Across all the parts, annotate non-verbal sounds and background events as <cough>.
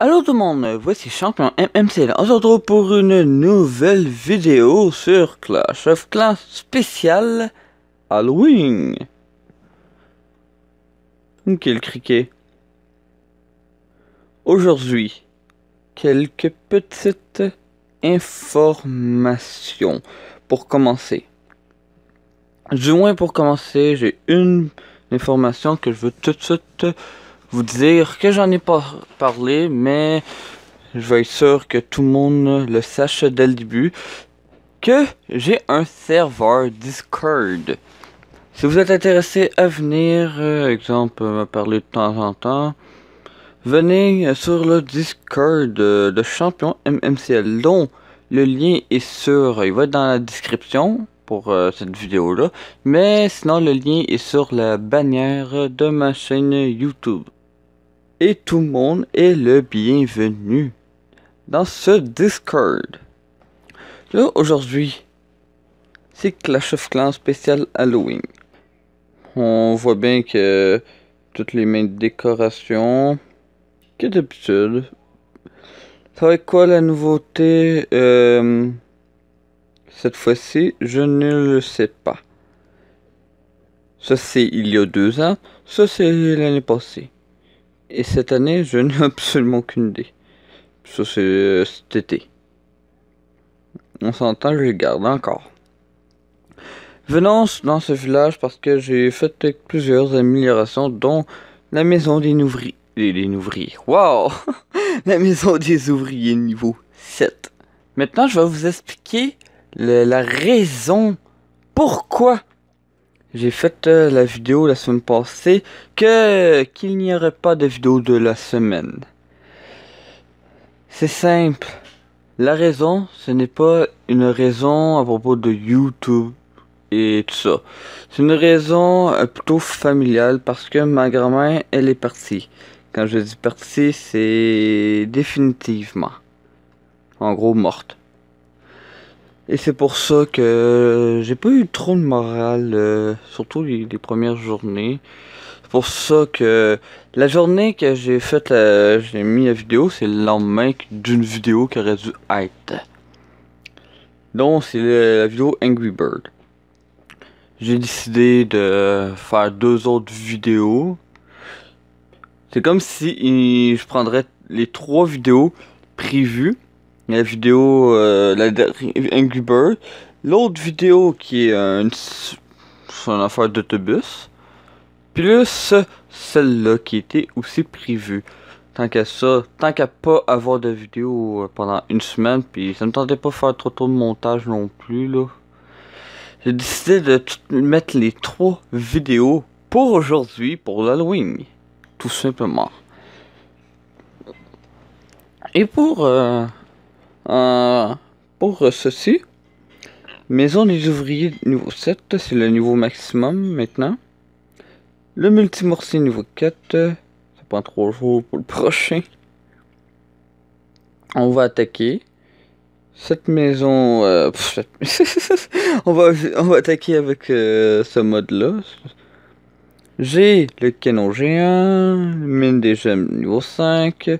Allô tout le monde, voici Champion. On se retrouve pour une nouvelle vidéo sur Clash of Clans spécial Halloween. Quel criquet. Aujourd'hui, quelques petites informations pour commencer. Du moins pour commencer, j'ai une information que je veux tout de suite vous dire que j'en ai pas parlé, mais je vais être sûr que tout le monde le sache dès le début, que j'ai un serveur Discord. Si vous êtes intéressé à venir, euh, exemple, me parler de temps en temps, venez sur le Discord de Champion MMCL, dont le lien est sur, il va être dans la description pour euh, cette vidéo là, mais sinon le lien est sur la bannière de ma chaîne YouTube et tout le monde est le bienvenu dans ce Discord. Aujourd'hui, c'est Clash of Clans spécial Halloween. On voit bien que toutes les mêmes décorations que d'habitude. Ça va être quoi la nouveauté euh, cette fois-ci? Je ne le sais pas. Ça c'est il y a deux ans, ça c'est l'année passée. Et cette année, je <laughs> n'ai absolument aucune idée. Ça, c'est euh, cet été. On s'entend, je les garde encore. Venons dans ce village parce que j'ai fait plusieurs améliorations, dont la maison des ouvriers. Les, <laughs> la maison des ouvriers niveau 7. Maintenant, je vais vous expliquer la raison pourquoi j'ai fait euh, la vidéo la semaine passée que qu'il n'y aurait pas de vidéo de la semaine. C'est simple. La raison, ce n'est pas une raison à propos de YouTube et tout ça. C'est une raison euh, plutôt familiale parce que ma grand-mère, elle est partie. Quand je dis partie, c'est définitivement. En gros, morte. Et c'est pour ça que j'ai pas eu trop de morale, euh, surtout les, premières journées. C'est pour ça que la journée que j'ai fait, j'ai mis la vidéo, c'est le lendemain d'une vidéo qui aurait dû être. Donc c'est la vidéo Angry Bird. J'ai décidé de faire deux autres vidéos. C'est comme si je prendrais les trois vidéos prévues la vidéo euh, la Angry Bird. L'autre vidéo qui est une, une affaire d'autobus. Plus celle-là qui était aussi prévue. Tant qu'à ça, tant qu'à pas avoir de vidéo euh, pendant une semaine, puis ça me tentait pas faire trop trop de montage non plus là. J'ai décidé de mettre les trois vidéos pour aujourd'hui, pour l'Halloween. Tout simplement. Et pour euh, euh, pour ceci, maison des ouvriers niveau 7, c'est le niveau maximum maintenant. Le multimorcier niveau 4, ça prend 3 jours pour le prochain. On va attaquer. Cette maison... Euh, <laughs> on, va, on va attaquer avec euh, ce mode-là. J'ai le canon géant, mine des gemmes niveau 5,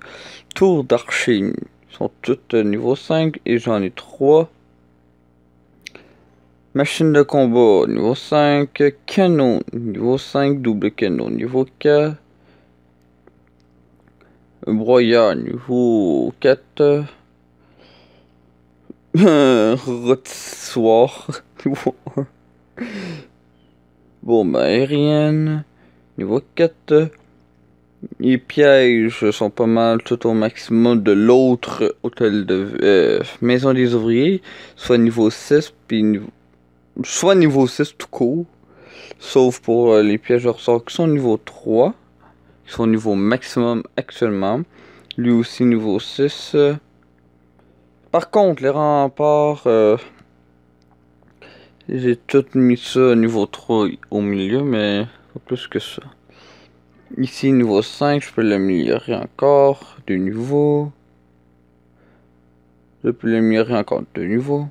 tour d'archer sont toutes niveau 5 et j'en ai 3. Machine de combat niveau 5, canon niveau 5, double canon niveau 4. Broyeur niveau 4. <laughs> Rôtissoir <laughs> niveau 1. Bombe aérienne niveau 4. Les pièges sont pas mal tout au maximum de l'autre hôtel de euh, maison des ouvriers, soit niveau 6 puis soit niveau 6 tout court, sauf pour euh, les pièges de ressort qui sont niveau 3, qui sont au niveau maximum actuellement. Lui aussi niveau 6. Par contre, les remparts, euh, j'ai tout mis ça niveau 3 au milieu, mais pas plus que ça. Ici, niveau 5, je peux l'améliorer encore de nouveau. Je peux l'améliorer encore de nouveau.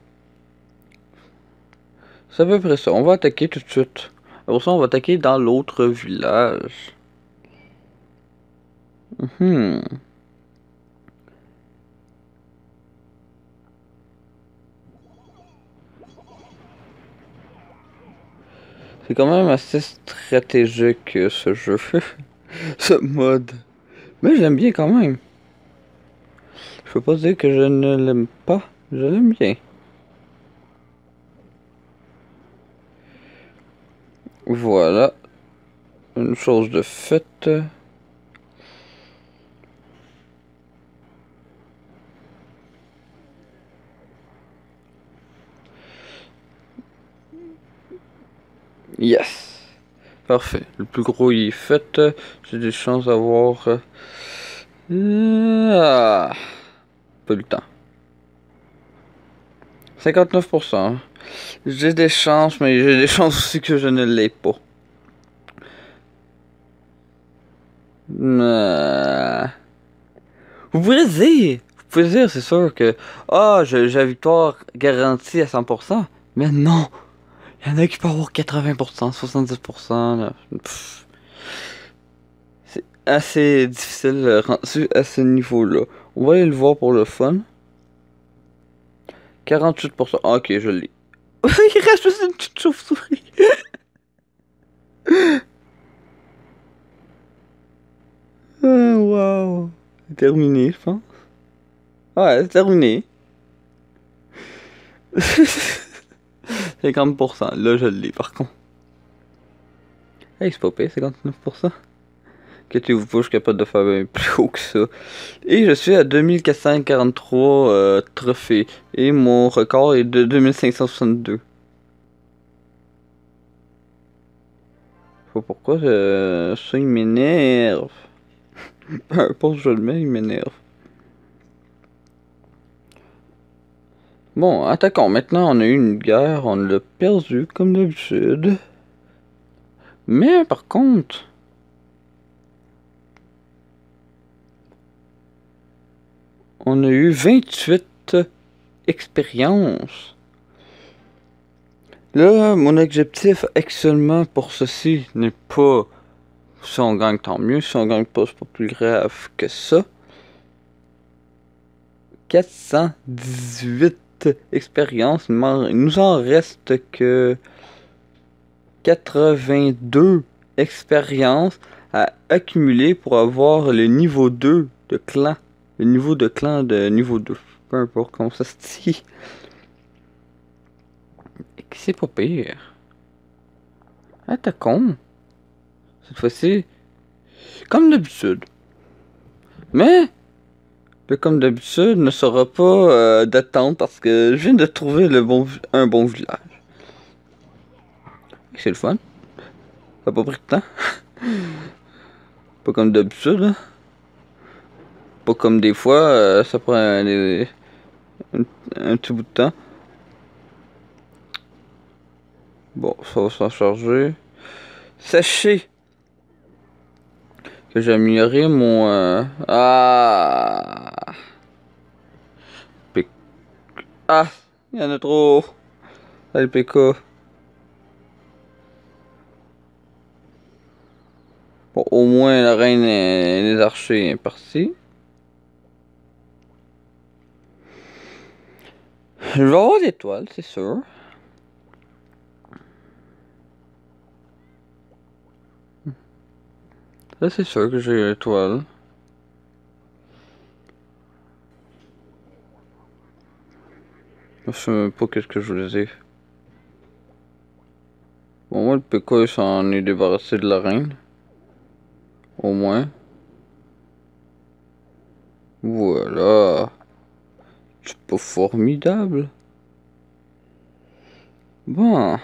C'est à peu près ça. On va attaquer tout de suite. Pour ça, on va attaquer dans l'autre village. Hmm. C'est quand même assez stratégique ce jeu. <laughs> <laughs> ce mode. Mais j'aime bien quand même. Je peux pas dire que je ne l'aime pas, je l'aime bien. Voilà. Une chose de faite. Yes. Parfait. Le plus gros il est fait. J'ai des chances d'avoir... Euh, ah. Pas le temps. 59%. J'ai des chances, mais j'ai des <laughs> chances aussi que je ne l'ai pas. Euh, vous pouvez dire, vous pouvez dire, c'est sûr que, ah, oh, j'ai la victoire garantie à 100%, mais non! Il y en a qui peuvent avoir 80%, 70%. C'est assez difficile rendu à ce niveau-là. On va aller le voir pour le fun. 48%. Ah, ok, je l'ai. <laughs> Il reste juste une petite chauve-souris. oh, <laughs> wow. C'est terminé, je pense. Ouais, c'est terminé. <laughs> 50%. Là, je l'ai, par contre. Hey, c'est pas pire, 59%. Que vous pas, je suis capable de faire plus haut que ça. Et je suis à 2443 euh, trophées. Et mon record est de 2562. Je sais pas pourquoi euh, ça, il m'énerve. Importe, je le mets, il m'énerve. Bon, attaquons. Maintenant, on a eu une guerre, on l'a perdu comme d'habitude. Mais par contre, on a eu 28 expériences. Là, mon objectif actuellement pour ceci n'est pas si on gagne tant mieux, si on gagne pas, c'est pas plus grave que ça. 418 expérience. Il nous en reste que 82 expériences à accumuler pour avoir le niveau 2 de clan. Le niveau de clan de niveau 2. Peu importe comment ça se dit. C'est pas pire? Attaquons. Cette fois-ci, comme d'habitude. Mais comme d'habitude, ne sera pas euh, d'attente parce que je viens de trouver le bon, un bon village. C'est le fun. Ça n'a pas pris de temps. <laughs> pas comme d'habitude. Pas comme des fois, euh, ça prend un, un, petit bout de temps. Bon, ça va s'en charger. Sachez que j'ai mon... Euh, ah Ah Il y en a trop Allez PK Bon, au moins la reine des archers est partie. Je vais avoir l'étoile, c'est sûr. Ça, c'est sûr que j'ai l'étoile. Je sais même pas qu'est-ce que je voulais dire. Bon, moi, le PK, s'en est débarrassé de la reine. Au moins. Voilà. C'est pas formidable. Bon.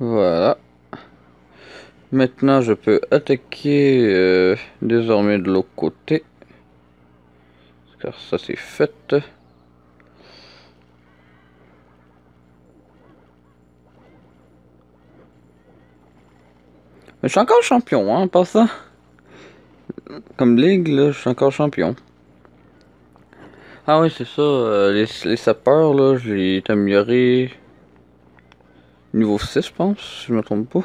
Voilà. Maintenant, je peux attaquer euh, désormais de l'autre côté. Car ça, c'est fait. Mais je suis encore champion, hein, pas ça. comme ligue, là, je suis encore champion. Ah oui, c'est ça. euh, les, sapeurs, là, je l'ai amélioré. Niveau 6, je pense, je me trompe pas.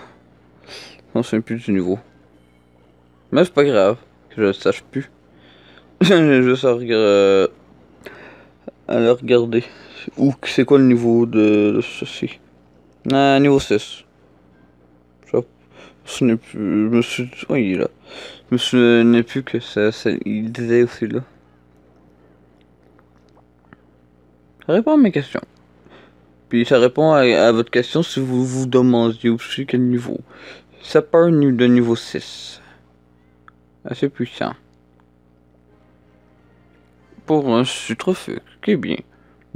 Non, c'est plus du niveau. Mais c'est pas grave, que je le sache plus. <laughs> J'ai juste à, euh, regarder. Ou c'est quoi le niveau de, ceci? Ah, niveau 6. Je, ce n'est plus. Je me il est là. Je me plus que ça, ça- il disait aussi là. Ça répond à mes questions. Puis ça répond à, votre question si vous vous demandiez aussi quel niveau. Ça part de niveau 6. Assez puissant. Pour un trophée, qui est bien.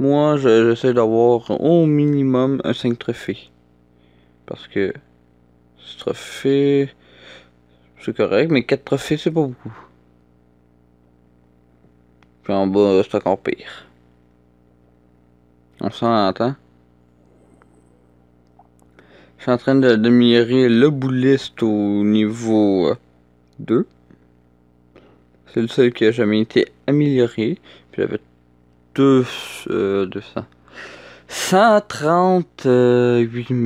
Moi, je- j'essaie d'avoir au minimum un 5 trophées. Parce que ce c'est correct, mais 4 trophées, c'est pas beaucoup. Puis en bas, c'est encore pire. On s'entend? Je suis en train d'améliorer le bouliste au niveau euh, 2. C'est le seul qui a jamais été amélioré. Puis j'avais deux, euh, 200. 138 000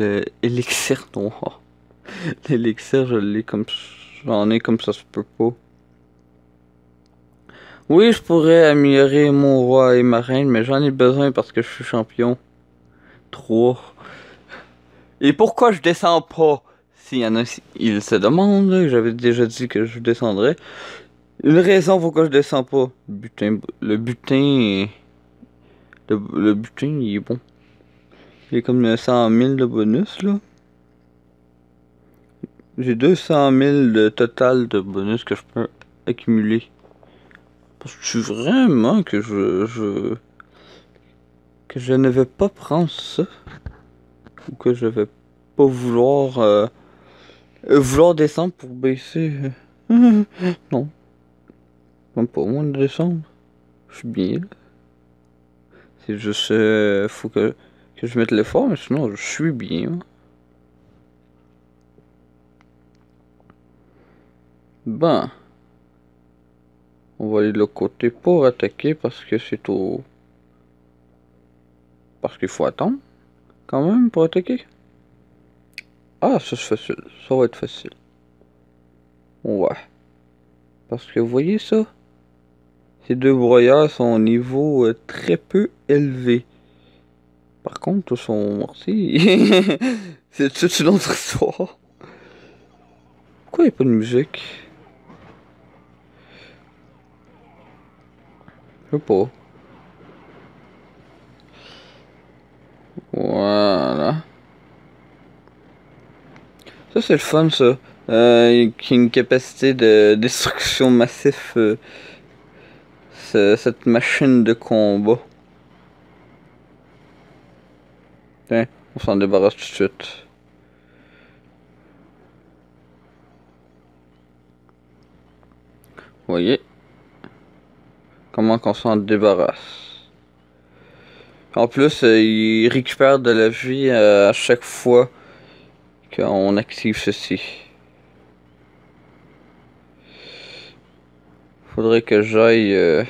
euh, élixirs <laughs> noirs. L'élixir, je l'ai comme j'en ai comme ça se peut pas. Oui, je pourrais améliorer mon roi et ma reine, mais j'en ai besoin parce que je suis champion. 3. Et pourquoi je descends pas? S'il y en a, ils se demandent, j'avais déjà dit que je descendrais. Une raison pourquoi je descends pas. Le butin, le butin, le, butin, il est bon. Il est comme 100 000 de bonus, là. J'ai 200 000 de total de bonus que je peux accumuler. Parce que je suis vraiment que je, je que je ne vais pas prendre ça que je vais pas vouloir euh, vouloir descendre pour baisser. euh, <laughs> non, même pas moins de descendre. Je suis bien là. C'est juste euh, faut que que je mette l'effort, mais sinon je suis bien. Ben. On va aller de l'autre côté pour attaquer parce que c'est au. Parce qu'il faut attendre. Quand même pour attaquer. Ah, ça c'est facile. Ça va être facile. Ouais. Parce que vous voyez ça? Ces deux broyeurs sont au niveau euh, très peu élevé. Par contre, son mortier. <laughs> c'est toute une autre histoire. Pourquoi il n'y a pas de musique? Je sais pas. Voilà. Ça c'est le fun ça. Euh, qui a une capacité de destruction massif. euh, ce- cette machine de combat. Tiens, on s'en débarrasse tout de suite. Voyez? Comment qu'on s'en débarrasse? En plus, euh, il récupère de la vie euh, à chaque fois qu'on active ceci. Faudrait que j'aille... euh,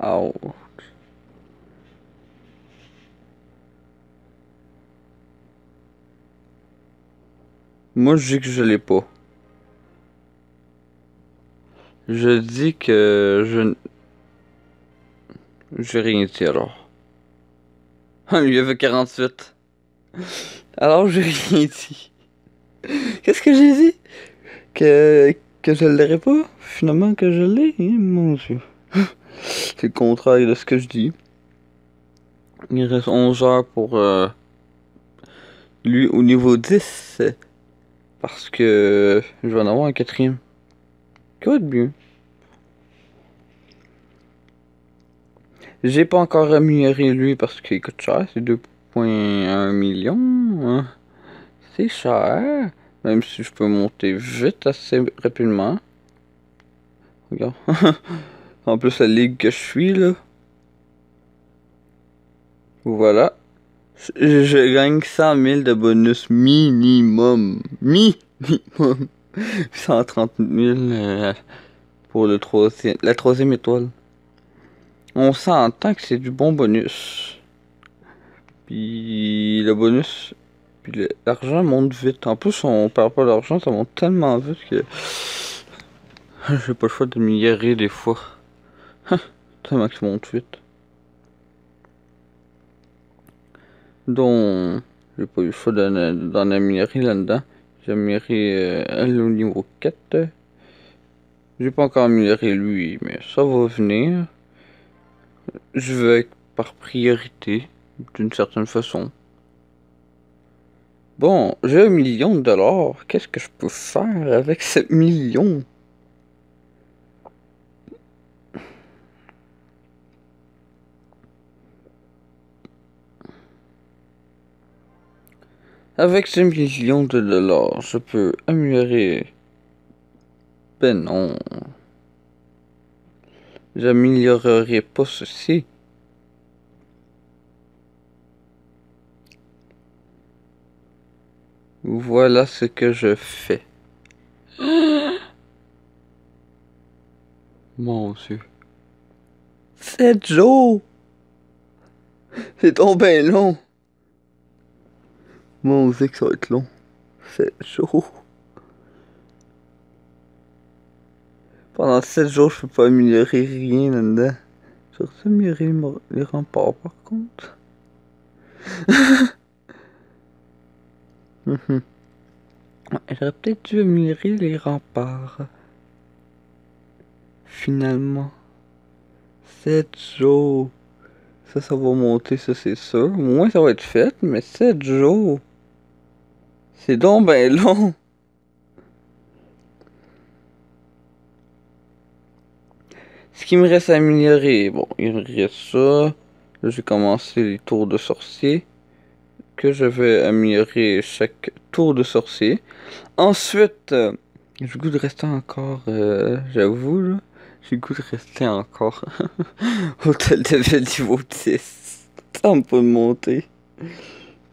Au. Moi, je dis que je l'ai pas. Je dis que je. J'ai rien dit alors. Ah, lui avait 48. Alors, j'ai rien dit. Qu'est-ce que j'ai dit? Que. Que je l'aurais pas? Finalement, que je l'ai? Hein, Mon dieu. <laughs> C'est le contraire de ce que je dis. Il reste 11 heures pour. euh, Lui, au niveau 10. Parce que je vais en avoir un quatrième. Va être bien. J'ai pas encore amélioré lui parce qu'il coûte cher, c'est 2.1 millions. hein. C'est cher. Même si je peux monter vite assez rapidement. Regarde. <laughs> en plus la ligue que je suis là. Voilà. Je, gagne 100 000 de bonus minimum. Minimum. <laughs> 130 000 euh, pour le troisième, la troisième étoile. On s'entend que c'est du bon bonus. Puis le bonus, puis l'argent monte vite. En plus, on perd pas d'argent, ça monte tellement vite que <sighs> j'ai pas le choix de m'y des fois. <laughs> tellement qu'il monte vite. Donc, j'ai pas eu le choix d'en améliorer là-dedans. J'ai amélioré euh, le niveau 4. J'ai pas encore amélioré lui, mais ça va venir. Je vais par priorité, d'une certaine façon. Bon, j'ai un million de dollars. Qu'est-ce que je peux faire avec ce million? Avec ce million de dollars, je peux améliorer. Ben non. J'améliorerai pas ceci. Voilà ce que je fais. <gasps> Mon Dieu. C'est jours! C'est tombé long! Mon que ça va être long. C'est jours. Pendant 7 jours, je peux pas améliorer rien là-dedans. Je vais améliorer les remparts par contre. <laughs> J'aurais peut-être dû améliorer les remparts. Finalement. 7 jours. Ça, ça va monter, ça c'est sûr. Au moins ça va être fait, mais 7 jours. C'est donc ben long. Ce qui me reste à améliorer, bon, il me reste ça. J'ai commencé les tours de sorcier. Que je vais améliorer chaque tour de sorcier. Ensuite, euh, j'ai le goût de rester encore, euh, j'avoue. J'ai le goût de rester encore <laughs> au tel de niveau 10. Ça me peut monter.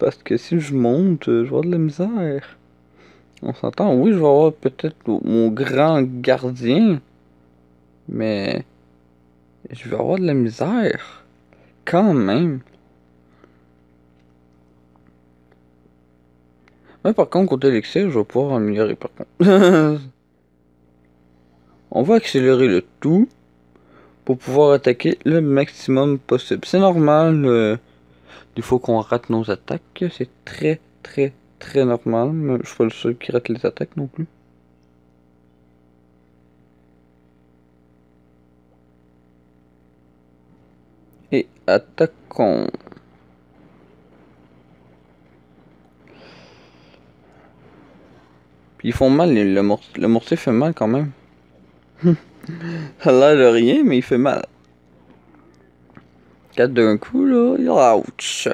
Parce que si je monte, je vais avoir de la misère. On s'entend, oui, je vais avoir peut-être mon grand gardien. Mais je vais avoir de la misère. Quand même. Mais par contre, côté élixir, je vais pouvoir améliorer par contre. <laughs> On va accélérer le tout pour pouvoir attaquer le maximum possible. C'est normal. Euh, il faut qu'on rate nos attaques. C'est très, très, très normal. Mais je suis pas le seul qui rate les attaques non plus. Et attaquons. Puis ils font mal, le, mortier, le mortier fait mal quand même. <laughs> Ça rien, mais il fait mal. 4 d'un coup, là. Ouch.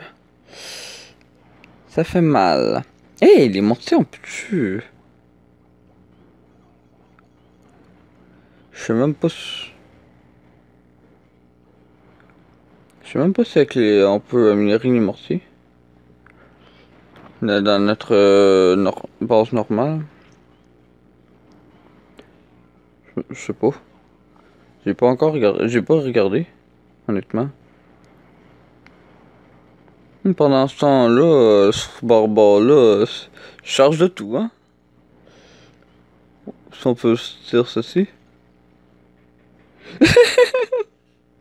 Ça fait mal. Hé, hey, les mortiers ont pu. Je sais même pas. Je sais même pas si avec les... on peut améliorer les mortiers. Dans notre euh, base normale. Je sais pas. J'ai pas encore regardé. J'ai pas regardé. Honnêtement. Pendant ce temps-là, euh, ce barbare-là, je charge de tout, hein. Si on peut dire ceci. <laughs>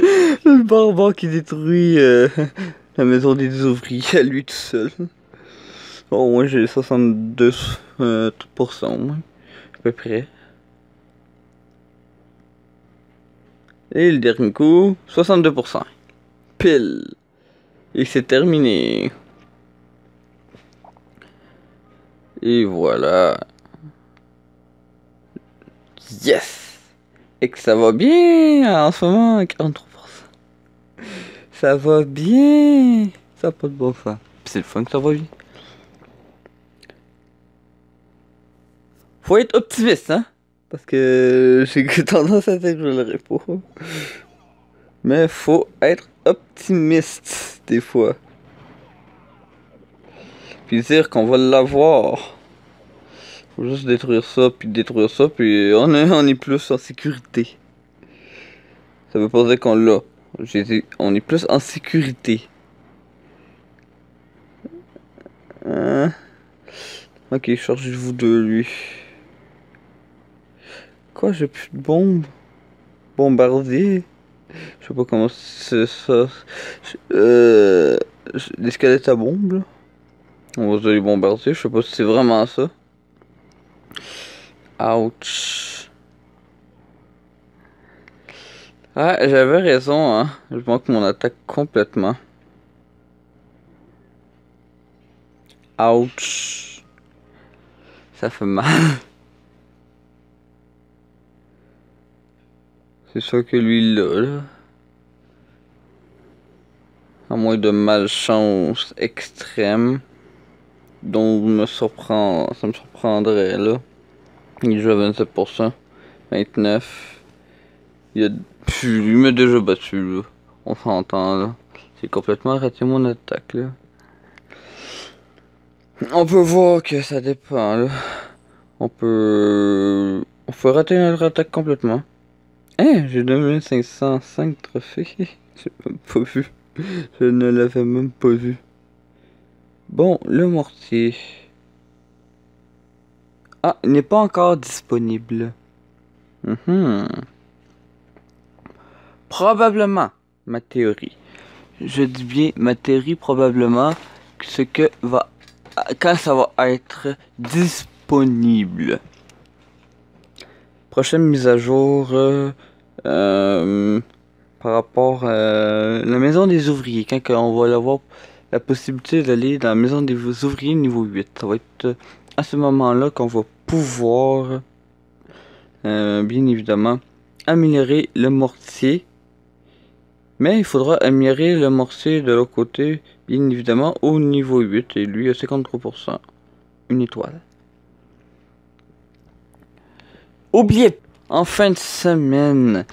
le barbare qui détruit euh, <laughs> la maison des ouvriers à lui tout seul. Au moins j'ai 62% euh, à peu près. Et le dernier coup, 62%. Pile. Et c'est terminé. Et voilà. Yes! Et que ça va bien en ce moment, 43%. Ça va bien. Ça pas de bon fin. C'est le fun que ça va bien. Faut être optimiste, hein? Parce que <laughs> j'ai tendance à dire que je le pas. Mais faut être optimiste des fois. Puis dire qu'on va l'avoir. Faut juste détruire ça, puis détruire ça, puis on est, on est plus en sécurité. Ça veut pas dire qu'on l'a. J'ai dit, on est plus en sécurité. Hein? Ok, chargez-vous de lui. Quoi, j'ai plus de bombes? Bombardier? Je sais pas comment c'est ça. Euh, squelettes à bombes. On va les bombarder. Je sais pas si c'est vraiment ça. Ouch. Ah, j'avais raison, hein. Je manque mon attaque complètement. Ouch. Ça fait mal. <laughs> C'est ça que lui là, là. À moins de malchance extrême. Dont me surprend, ça me surprendrait là. Il joue à 27%. 29. Il a, il m'a déjà battu là. On s'entend là. C'est complètement raté mon attaque là. On peut voir que ça dépend là. On peut... On peut rater notre attaque complètement. Hein, j'ai 2505 trophées. <laughs> J'ai même pas vu. Je ne l'avais même pas vu. Bon, le mortier. Ah, il n'est pas encore disponible. Mhm. Probablement, ma théorie. Je dis bien ma théorie probablement ce que va quand ça va être disponible. Prochaine mise à jour euh, euh, par rapport à la maison des ouvriers. Quand on va avoir la possibilité d'aller dans la maison des ouvriers niveau 8. Ça va être à ce moment-là qu'on va pouvoir, euh, bien évidemment, améliorer le mortier. Mais il faudra améliorer le mortier de l'autre côté, bien évidemment, au niveau 8. Et lui, à 53%. Une étoile. Oubliez, en fin de semaine,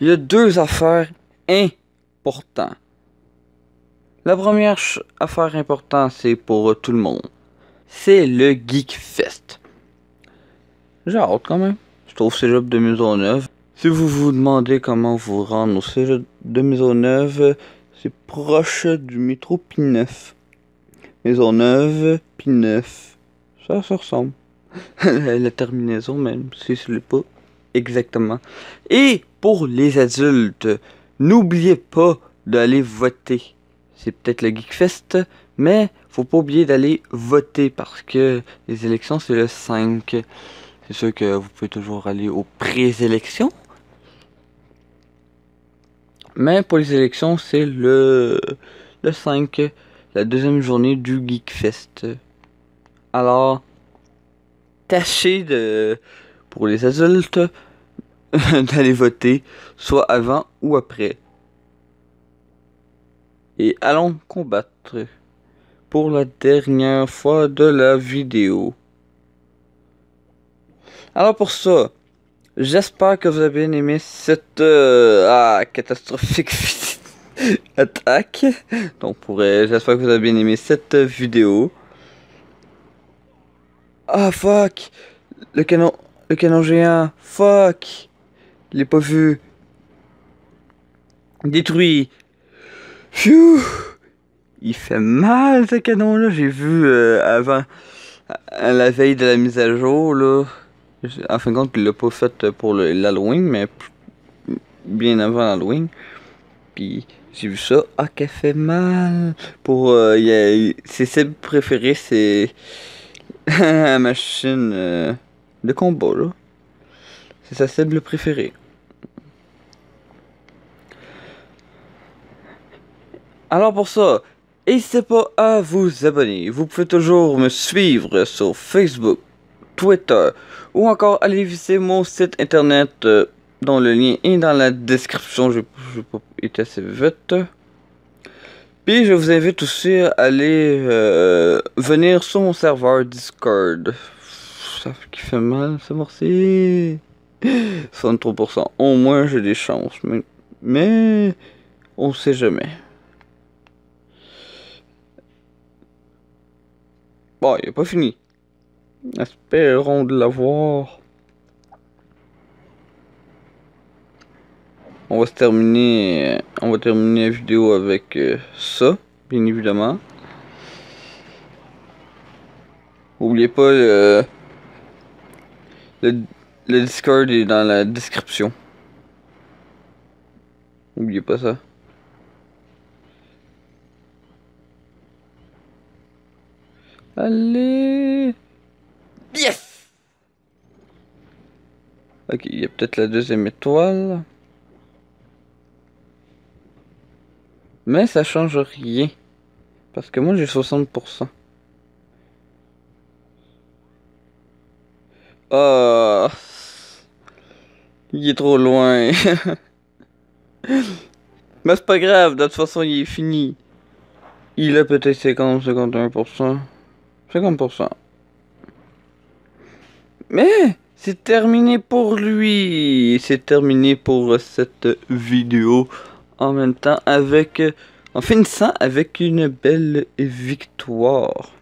il y a deux affaires importantes. La première affaire importante, c'est pour tout le monde. C'est le Geek Fest. J'ai hâte quand même. Je trouve cégep de Maisonneuve. Si vous vous demandez comment vous rendre au cégep de Maisonneuve, c'est proche du métro P9. Maisonneuve, P9. Ça, ça ressemble. La terminaison même, si ce n'est pas exactement. Et pour les adultes, n'oubliez pas d'aller voter. C'est peut-être le Geekfest, mais faut pas oublier d'aller voter parce que les élections c'est le 5. C'est sûr que vous pouvez toujours aller aux pré-élections. Mais pour les élections, c'est le, le 5, la deuxième journée du Geekfest. Alors, tâchez de, pour les adultes, <laughs> d'aller voter, soit avant ou après. Et allons combattre pour la dernière fois de la vidéo. Alors pour ça, j'espère que vous avez aimé cette euh, ah, catastrophique <laughs> attaque. Donc pour j'espère que vous avez bien aimé cette vidéo. Ah fuck. Le canon le canon géant Fuck. Je l'ai pas vu. Détruit. Phew. Il fait mal ce canon là, j'ai vu euh, avant à la veille de la mise à jour là. En fin de compte, il l'a pas fait pour l'Halloween, mais bien avant l'Halloween. Puis j'ai vu ça, ah qu'elle fait mal. Pour euh, ses cibles préférées, c'est <laughs> machine euh, de combat, là. C'est sa cible préférée. Alors pour ça, n'hésitez pas à vous abonner. Vous pouvez toujours me suivre sur Facebook, Twitter ou encore aller visiter mon site internet euh, dont le lien est dans la description. Je n'ai pas été assez vite. Je vous invite aussi à aller euh, venir sur mon serveur Discord. Ça qui fait mal, c'est morcier. 63%. Au moins j'ai des chances. Mais, mais on sait jamais. Bon, il n'est pas fini. Espérons de l'avoir. On va se terminer, on va terminer la vidéo avec euh, ça, bien évidemment. N'oubliez pas le, le, le Discord est dans la description. N'oubliez pas ça. Allez Yes Ok, il y a peut-être la deuxième étoile. Mais ça change rien. Parce que moi j'ai 60%. Oh, il est trop loin. <laughs> Mais c'est pas grave, de toute façon il est fini. Il a peut-être 50, 51%. 50%. Mais c'est terminé pour lui. C'est terminé pour cette vidéo. En même temps avec... En finissant avec une belle victoire.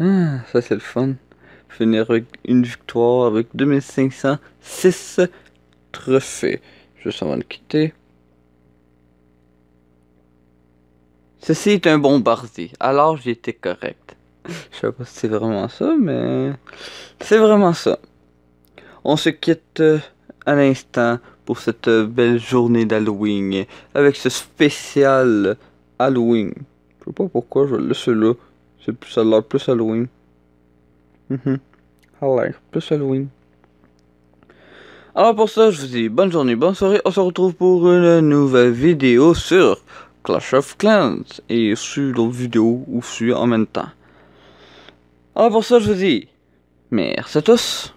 Ah, ça c'est le fun. Finir une victoire avec 2506 trophées. Juste avant de quitter. Ceci est un bombardier, alors j'étais correct. Je sais pas si c'est vraiment ça, mais c'est vraiment ça. On se quitte euh, à l'instant pour cette belle journée d'Halloween avec ce spécial Halloween. Je sais pas pourquoi je laisse là. A l'air plus Halloween. Mm plus Halloween. Alors pour ça, je vous dis bonne journée, bonne soirée. On se retrouve pour une nouvelle vidéo sur Clash of Clans et sur d'autres vidéos aussi en même temps. Alors pour ça, je vous dis merci à tous.